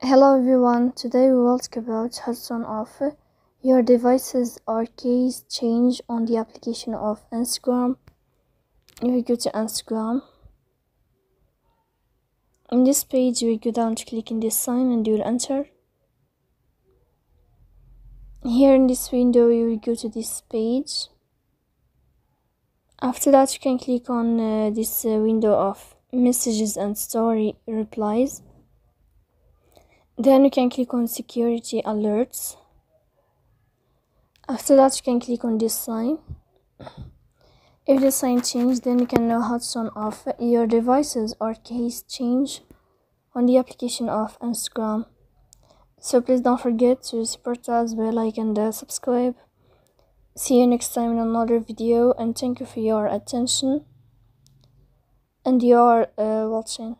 Hello everyone, today we will talk about turn off your device's or keys change on the application of Instagram. You go to Instagram. In this page, you go down to click in this sign and you will enter. Here in this window, you will go to this page. After that, you can click on uh, this uh, window of messages and story replies then you can click on security alerts. After that you can click on this sign if the sign change then you can know how to turn off your devices or case change on the application of instagram. So please don't forget to support us by like and uh, subscribe. See you next time in another video and thank you for your attention and your uh, watching